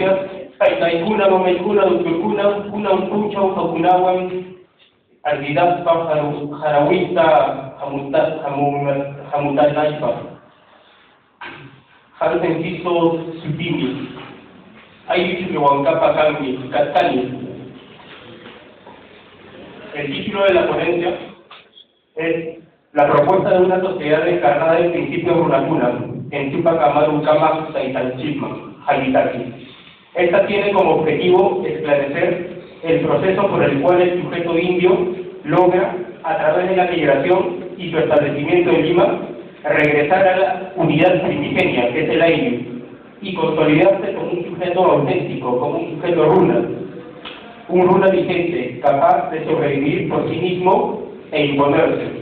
poesía Taitaikuna, Mamaikuna, Dutukuna, Kuna Unkucha, Ufakunawan, Ardidaspa, Jarawista, Hamutanaipa, Hansen Kiso, Supimi, Aichu, Huancapa, Cami, Catani. El título de la ponencia es La propuesta de una sociedad encarnada en principios runacuna, en Tupacamaru, Kama, Saitanchipma, Halitaki. Esta tiene como objetivo esclarecer el proceso por el cual el sujeto indio logra, a través de la migración y su establecimiento en Lima, regresar a la unidad primigenia, que es el aire, y consolidarse como un sujeto auténtico, como un sujeto runa, un runa vigente, capaz de sobrevivir por sí mismo e imponerse.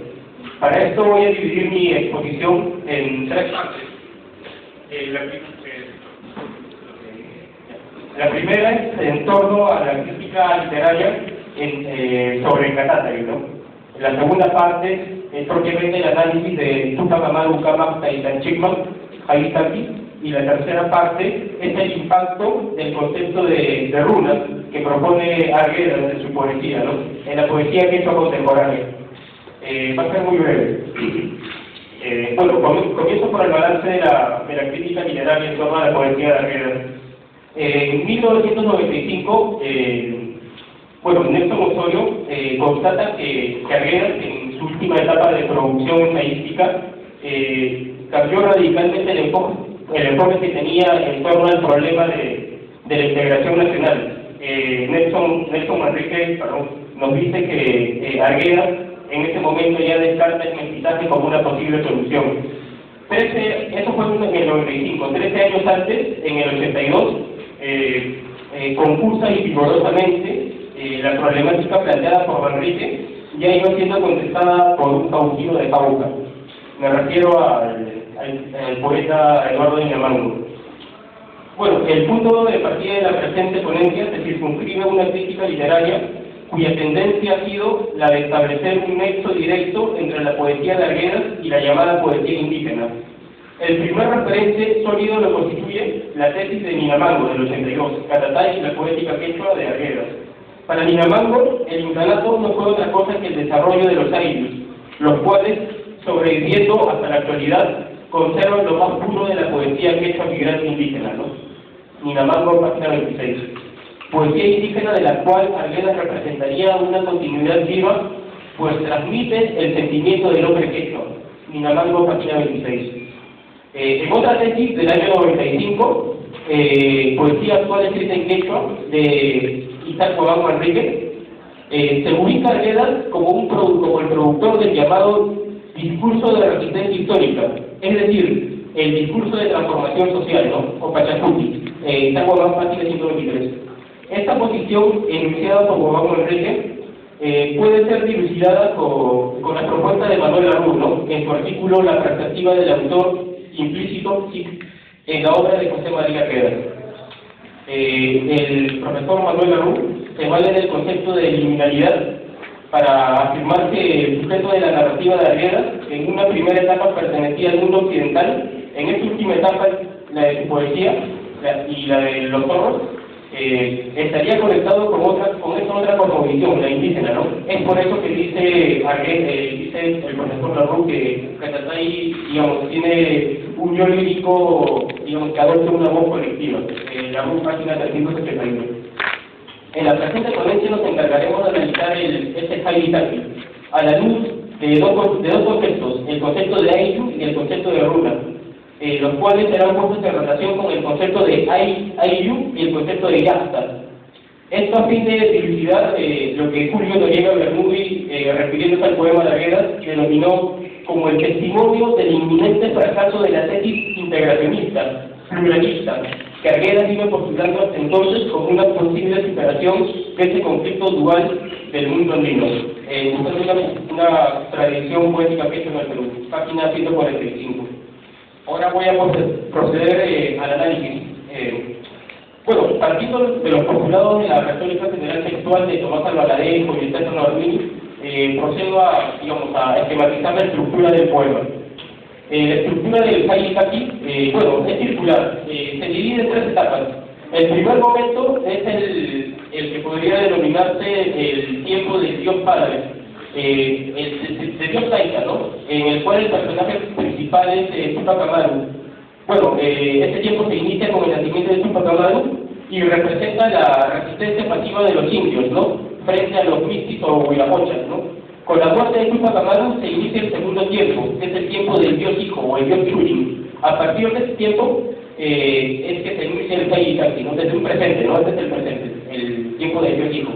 Para esto voy a dividir mi exposición en tres partes. Eh, la primera es en torno a la crítica literaria eh, sobre Catatari, ¿no? La segunda parte es propiamente el análisis de Tupac Amaru Kamak Taitanchikman, aquí, y la tercera parte es el impacto del concepto de, de runas que propone Argueda en su poesía, ¿no? En la poesía que hizo contemporánea. Eh, va a ser muy breve. Eh, bueno, comienzo por el balance de la, de la crítica literaria en torno a la poesía de Argueda. Eh, en 1995, eh, bueno, Nelson Osorio eh, constata que, que en su última etapa de producción estadística, eh, cambió radicalmente el enfoque, el enfoque que tenía en torno al problema de, la integración nacional. Nelson, Nelson Manrique nos dice que Argueda en ese momento ya descarta el mestizaje como una posible solución. eso fue en el 95, 13 años antes, en el 82, eh, eh, y vigorosamente eh, la problemática planteada por Manrique ya iba siendo contestada por un cautivo de Pauca. Me refiero al, poeta Eduardo Inamango. Bueno, el punto de partida de la presente ponencia se circunscribe a una crítica literaria cuya tendencia ha sido la de establecer un nexo directo entre la poesía larguera y la llamada poesía indígena, el primer referente sólido lo constituye la tesis de Ninamango del 82, Catatay y la poética quechua de Arguedas. Para Ninamango, el incanato no fue otra cosa que el desarrollo de los airios, los cuales, sobreviviendo hasta la actualidad, conservan lo más puro de la poesía quechua migrante indígena, ¿no? Ninamango, página 26. Poesía indígena de la cual Arguedas representaría una continuidad viva, pues transmite el sentimiento del hombre quechua. Ninamango, página 26. Eh, en otra tesis del año 95, eh, Poesía actual escrita en quechua, de Isaac Juan Manrique, eh, se ubica a como, un como el productor del llamado discurso de la resistencia histórica, es decir, el discurso de transformación social, ¿no? o Pachacuti, eh, Isaac Juan página 123. Esta posición, enunciada por Juan Manrique, eh, puede ser dilucidada con, con, la propuesta de Manuel Arruno, en su artículo La perspectiva del autor implícito en la obra de José María Herrera. Eh, el profesor Manuel Larú se vale del concepto de liminalidad para afirmar que el sujeto de la narrativa de Herrera en una primera etapa pertenecía al mundo occidental, en esta última etapa, la de su poesía y la de los zorros, eh, estaría conectado con otra, con esta otra cosmovisión, la indígena, ¿no? Es por eso que dice, eh, dice el profesor Larru que Catatay, digamos, tiene yo lírico, digamos, que adopta una voz colectiva. Eh, la voz página 371. En la presente ponencia nos encargaremos de analizar el, este Hailitaki a la luz de dos, de dos conceptos, el concepto de Aishu y el concepto de Runa eh, los cuales serán puestos en relación con el concepto de Ayu y el concepto de Yasta. Esto a fin de dilucidar eh, lo que Julio Noriega Bermúdez, eh, refiriéndose al poema de Arguedas, denominó como el testimonio del inminente fracaso de la tesis integracionista, pluralista, que Arguedas iba postulando hasta entonces como una posible superación de ese conflicto dual del mundo andino. Eh, una, una tradición poética que hecho en el Perú, página 145. Ahora voy a proceder eh, al análisis. Eh, bueno, partiendo de los postulados de la retórica general sexual de Tomás Albaladejo y César Normini, eh, procedo a, digamos, a esquematizar la estructura del poema. Eh, la estructura del aquí, eh, bueno, es circular, se divide en tres etapas. El primer momento es el, que podría denominarse el tiempo del Dios Padre, eh, el, de, Dios Taika, ¿no? En el cual el personaje principal es eh, Tupac Amaru. Bueno, eh, este tiempo se inicia con el nacimiento de Tupac Amaru y representa la resistencia pasiva de los indios, ¿no? Frente a los místicos o huirapochas, ¿no? Con la muerte de Tupac Amaru se inicia el segundo tiempo, que es el tiempo del Dios Hijo o el Dios Churin. A partir de ese tiempo eh, es que se inicia el Taikaki, ¿no? Desde un presente, ¿no? Este es el presente, el tiempo del Dios Hijo.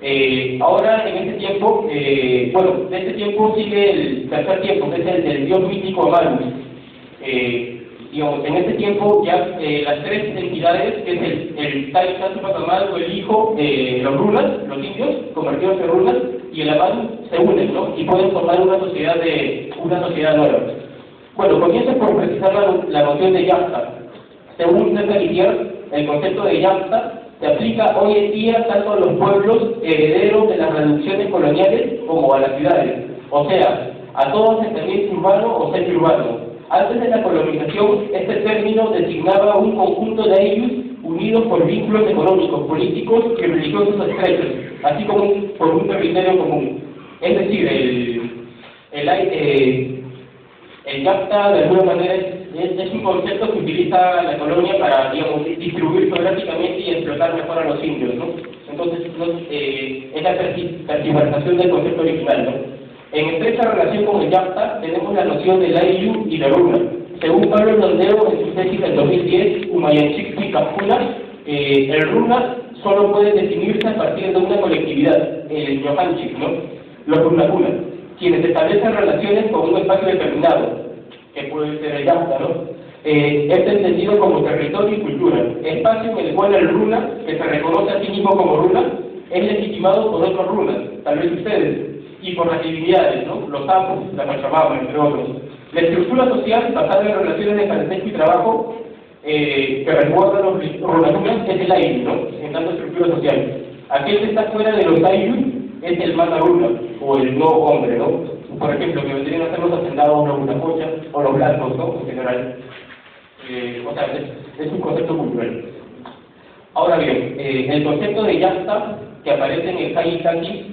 Eh, ahora, en este tiempo, eh, bueno, de este tiempo sigue el tercer tiempo, que es el del Dios místico Amaru. Eh, digamos, en este tiempo ya eh, las tres entidades, que es el, el Taika Tupac el hijo, de los runas, los indios, convertidos en runas, y el Amaru se unen, ¿no? Y pueden formar una sociedad de una sociedad nueva. Bueno, comienzo por precisar la, noción de Yamta. Según César el concepto de Yamta se aplica hoy en día tanto a los pueblos herederos de las reducciones coloniales como a las ciudades, o sea, a todo asentamiento urbano o semi-urbano. Antes de la colonización, este término designaba un conjunto de ellos unidos por vínculos económicos, políticos y religiosos estrechos, así como por un territorio común. Es decir, el, el, eh, el YAPTA de alguna manera es, un concepto que utiliza la colonia para, digamos, distribuir geográficamente y explotar mejor a los indios, ¿no? Entonces, eh, es la tergiversación del concepto original, ¿no? En estrecha relación con el YAPTA tenemos la noción del AIU y la RUNA. Según Pablo Londeo en su tesis del 2010, Umayanchik Kapuna, eh, el RUNA solo puede definirse a partir de una colectividad, el Yohanchik, ¿no? Los Runakuna, quienes establecen relaciones con un espacio determinado, que puede ser el YAPTA, ¿no? Eh, es entendido como territorio y cultura, espacio en el cual el runa, que se reconoce a sí mismo como runa, es legitimado por otros runas, tal vez ustedes, y por las divinidades, ¿no? los sapos, la Pachamama, entre otros. La estructura social basada en relaciones de parentesco y trabajo eh, que resguarda los relaciones es el aire, ¿no? en tanto estructura social. Aquel que está fuera de los aires es el manaruna, o el no hombre, ¿no? Por ejemplo, que vendrían a ser los hacendados, los bunacochas, o los blancos, ¿no? En general. Eh, o sea, es, un concepto cultural. Ahora bien, eh, el concepto de yasta que aparece en el Kai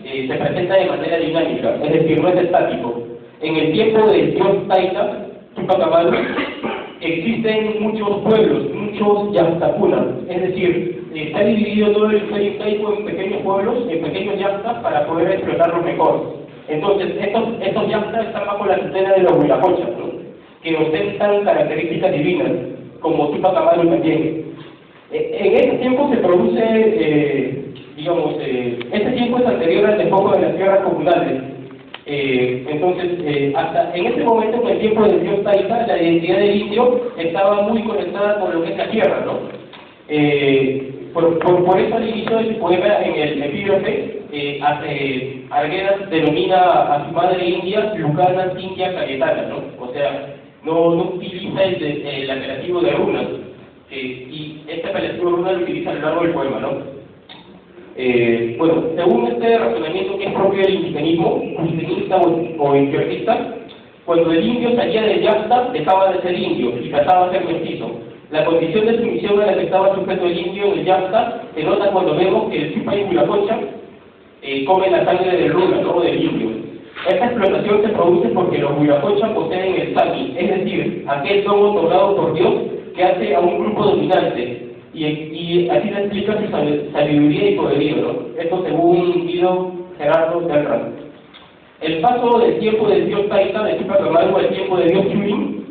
eh, se presenta de manera dinámica, es decir, no es estático. En el tiempo del dios Taika, Tupac Amaru, existen muchos pueblos, muchos yastapunas, es decir, está dividido todo el imperio Taiko en pequeños pueblos, en pequeños yastas, para poder explotarlos mejor. Entonces, estos, estos yastas están bajo la tutela de los huiracochas, ¿no? que ostentan características divinas, como Tupac Amaru también. E, en ese tiempo se produce eh, digamos, eh, este tiempo es anterior al despojo de las tierras comunales. Eh, entonces, eh, hasta en ese momento, en el tiempo del dios Taita, la identidad del indio estaba muy conectada con lo que es la tierra, ¿no? Eh, por, por, eso al inicio poema, en el epígrafe, hace, Arguedas denomina a su madre india Lucana India Cayetana, ¿no? O sea, no, no utiliza el, el apelativo de runas, y este apelativo de runas lo utiliza a lo largo del poema, ¿no? Eh, bueno, según este razonamiento que es propio del indigenismo, indigenista o, izquierdista, cuando el indio salía de Yasta, dejaba de ser indio y pasaba a ser mestizo. La condición de sumisión a la que estaba sujeto el indio en el Yasta se nota cuando vemos que el Chupa y Culacocha eh, come la sangre del runa, ¿no? del indio. Esta explotación se produce porque los Huiracocha poseen el Saki, es decir, aquel don otorgado por Dios que hace a un grupo dominante, y, y así se explica su sabiduría y poderío, ¿no? Esto según Guido Gerardo Serra. El paso del tiempo del dios Taita, de Tupac Amaru, al tiempo del dios Churin,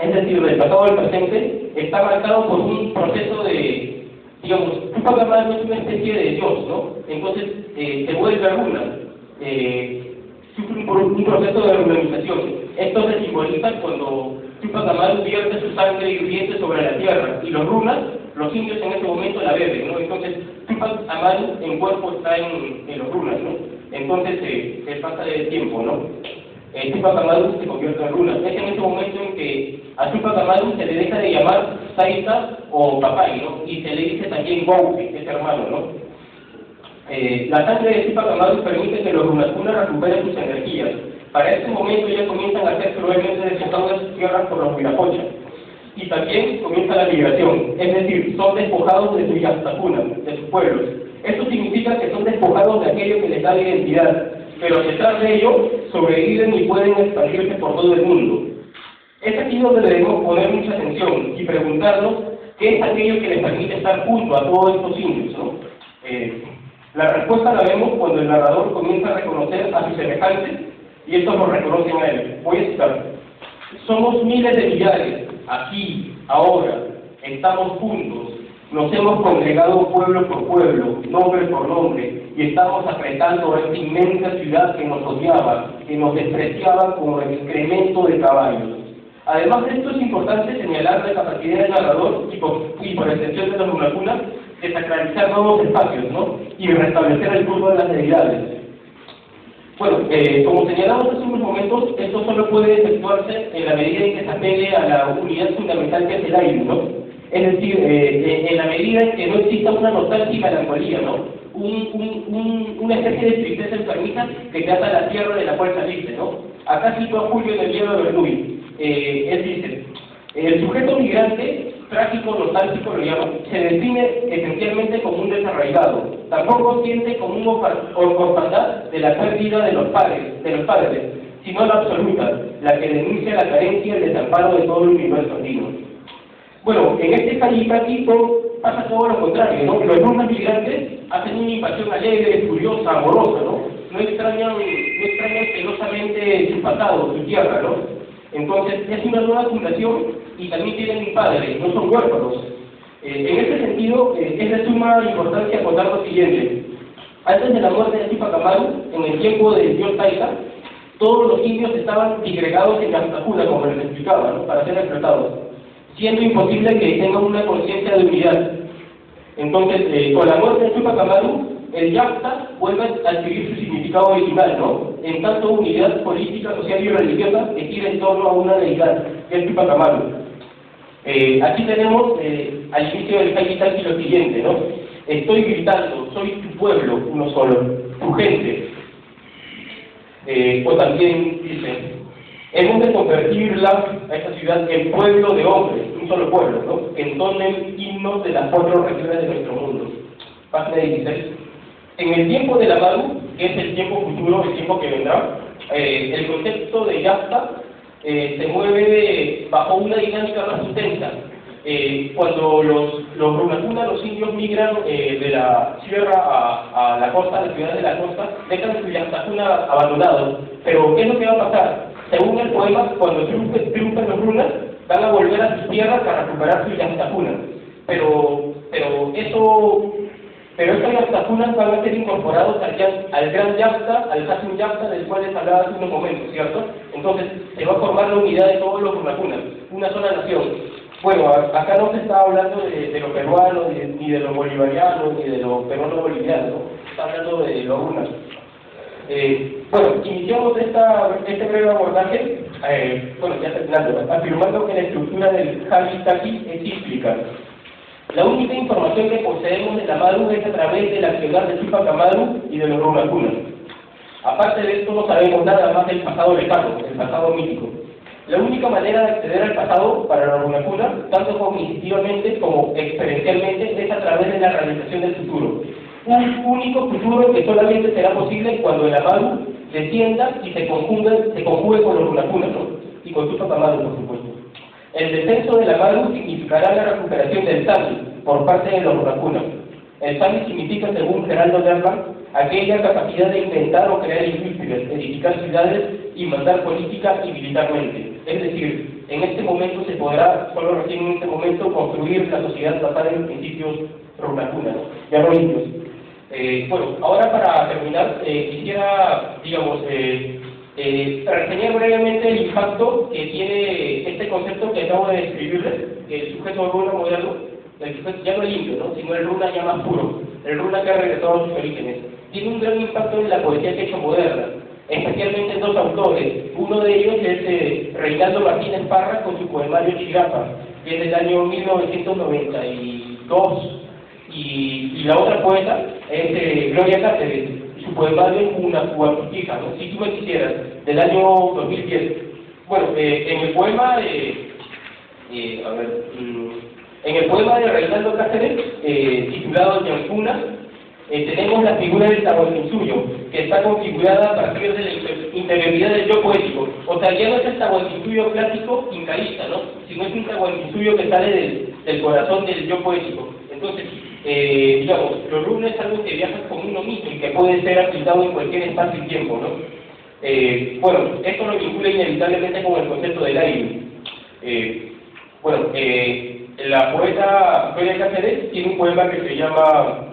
es decir, del pasado al presente, está marcado por un proceso de, digamos, Tupac Amaru es una especie de dios, ¿no? Entonces, eh, se vuelve runa, eh, sufre un, proceso de runanización. Esto se simboliza cuando Tupac Amaru vierte su sangre hirviente sobre la tierra, y los runas los indios en ese momento la beben, ¿no? Entonces, Tupac Amaru en cuerpo está en, en los runas, ¿no? Entonces eh, se pasa el tiempo, ¿no? Eh, Tupac Amaru se convierte en runas. Es en ese momento en que a Tupac Amaru se le deja de llamar Saita o Papay, ¿no? Y se le dice también Goupi, ese hermano, ¿no? Eh, la sangre de Tupac Amaru permite que los runacunas recuperen sus energías. Para ese momento ya comienzan a ser cruelmente despojados de sus tierras por los Viracochas y también comienza la migración, es decir, son despojados de su yastacuna, de sus pueblos. Esto significa que son despojados de aquello que les da identidad, pero a pesar de ello, sobreviven y pueden expandirse por todo el mundo. Es aquí donde debemos poner mucha atención y preguntarnos qué es aquello que les permite estar junto a todos estos indios. ¿no? Eh, la respuesta la vemos cuando el narrador comienza a reconocer a sus semejantes y estos lo reconocen a él. Voy a. Somos miles de millares, aquí, ahora, estamos juntos, nos hemos congregado pueblo por pueblo, nombre por nombre, y estamos apretando a esta inmensa ciudad que nos odiaba, que nos despreciaba como excremento de caballos. Además de esto es importante señalar la capacidad del narrador y por, y por extensión de la nomenclatura de sacralizar nuevos espacios ¿no? y restablecer el culto de las deidades. Bueno, eh, como señalamos hace unos momentos, esto solo puede efectuarse en la medida en que se apegue a la unidad fundamental que es el aire, ¿no? Es decir, eh, en la medida en que no exista una nostalgia y melancolía, ¿no? Un, un, un, una especie de tristeza enfermiza que te ata la tierra de la cual saliste, ¿no? Acá cito a Julio en el de Bernoulli. Eh, él dice, el sujeto migrante, trágico, nostálgico, lo llama, se define esencialmente como un desarraigado. Tampoco siente como una orfandad de la pérdida de los padres, de los padres, sino la absoluta, la que denuncia la carencia y el desamparo de todo el universo andino. Bueno, en este caso pasa todo lo contrario, ¿no? Los runas migrantes hacen una invasión alegre, furiosa, amorosa, ¿no? No extrañan, no extrañan celosamente su pasado, su tierra, ¿no? Entonces, es una nueva fundación y también tienen un padre, no son huérfanos. Eh, en este sentido, eh, es de suma importancia contar lo siguiente. Antes de la muerte de Amaru, en el tiempo de Dios Taika, todos los indios estaban disgregados en Yastacuna, como les explicaba, para ser explotados, siendo imposible que tengan una conciencia de unidad. Entonces, eh, con la muerte de Amaru, el Yasta vuelve a adquirir su significado original, ¿no? En tanto unidad política, social y religiosa que gira en torno a una deidad, que es Tupac Amaru. Eh, aquí tenemos eh, al inicio del Haitaki lo siguiente, ¿no? Estoy gritando, soy tu pueblo, uno solo, tu gente. Eh, o también dice, hemos de convertirla a esta ciudad en pueblo de hombres, un solo pueblo, ¿no? Que entonen himnos de las cuatro regiones de nuestro mundo. Página 16. En el tiempo de la Maru, que es el tiempo futuro, el tiempo que vendrá, eh, el concepto de Yasta eh, se mueve bajo una dinámica más intensa. Eh, cuando los, los los indios migran de la sierra a, la costa, a la ciudad de la costa, dejan su Yastacuna abandonado. Pero, ¿qué es lo que va a pasar? Según el poema, cuando triunfen los runas, van a volver a sus tierras para recuperar su Yastacuna. Pero, pero eso pero estas yastacunas van a ser incorporados al, al gran yasta, al Hasim yasta, del cual les hablaba hace unos momentos, ¿cierto? Entonces, se va a formar la unidad de todos los runacunas, una sola nación. Bueno, acá no se está hablando de, de lo peruano, ni de lo bolivariano, ni de lo peruano-boliviano, ¿no? se está hablando de los runas. Eh, bueno, iniciamos este breve abordaje, eh, bueno, ya terminando, afirmando que la estructura del Taki es cíclica, la única información que poseemos de la Amaru es a través de la ciudad de Amaru y de los Runacunas. Aparte de esto, no sabemos nada más del pasado lejano, del pasado mítico. La única manera de acceder al pasado para los Runacunas, tanto cognitivamente como experiencialmente, es a través de la realización del futuro. Un único futuro que solamente será posible cuando el Amaru descienda y se conjugue, se conjugue con los Runacunas, y con Tupac Amaru, por supuesto. El descenso de la Maru significará la recuperación del Sami por parte de los vacunos. El Sami significa, según Geraldo Lerman, aquella capacidad de inventar o crear industrias, edificar ciudades y mandar política y militarmente. Es decir, en este momento se podrá, solo recién en este momento, construir la sociedad basada en principios runacunas, ya. Eh, bueno, ahora para terminar, eh, quisiera, digamos, eh, eh, reseñar brevemente el impacto que tiene este concepto que acabo de describirles, el sujeto runa moderno, el sujeto ya no limpio, ¿no? sino el runa ya más puro, el runa que ha regresado a sus orígenes. Tiene un gran impacto en la poesía que hecho moderna, especialmente en dos autores. Uno de ellos es eh, Reinaldo Martínez Parra con su poemario Chirapa, que es del año 1992, y, y la otra poeta es eh, Gloria Cáceres, en una cuartija, ¿no? si tú me quisieras, del año 2010. Bueno, eh, en el poema, eh, eh, a ver, mm, en el poema de Reinaldo Cáceres, eh, titulado Yancuna, eh, tenemos la figura del suyo, que está configurada a partir de la interioridad del yo poético. O sea, ya no es el suyo clásico incaísta, ¿no? Sino es un suyo que sale del, del, corazón del yo poético. Entonces, eh, digamos, lo runa es algo que viaja con uno mismo y que puede ser aplicado en cualquier espacio y tiempo, ¿no? Eh, bueno, esto lo vincula inevitablemente con el concepto del aire. Eh, bueno, eh, la poeta Feria Cáceres tiene un poema que se llama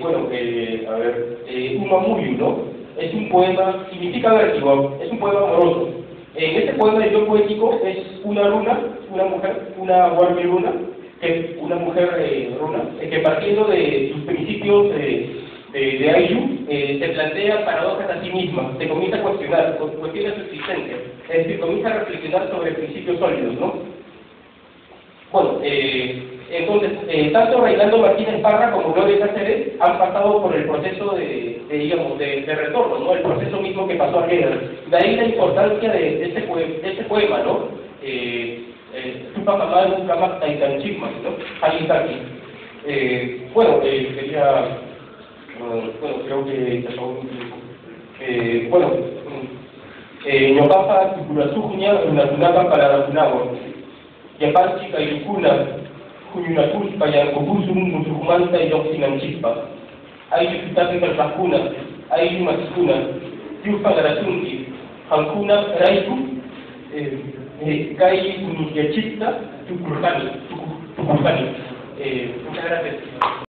bueno, a ver, un ¿no? Es un poema, significa vértigo, es un poema amoroso. En este poema de yo poético es una luna, una mujer, una Warmi luna, que una mujer eh, runa, eh, que partiendo de sus principios de, de Ayu, eh, se plantea paradojas a sí misma, se comienza a cuestionar, cuestiona su existencia, es decir, comienza a reflexionar sobre principios sólidos, ¿no? Bueno, eh, entonces, eh, tanto Reinaldo Martínez Parra como Gloria Cáceres han pasado por el proceso de, digamos, de, retorno, ¿no? El proceso mismo que pasó a Heidegger. De ahí la importancia de, este, de este poema, ¿no? Eh, eh, ¿no? Eh, bueno, eh, quería, bueno, creo que eh, bueno, eh, Ñopapa, Tukurasujuña, Unatunapa para Ratunagua, Yapanchi, Kayukuna, kuyunakuspa yankukusum musukumanta lluqsinanchikpaq ayllu tutapi kallpaqkuna ayllu makiskuna llurpa garasunki qankuna rayku kay kunusyachikta tukurqani tukurqani muchas gracias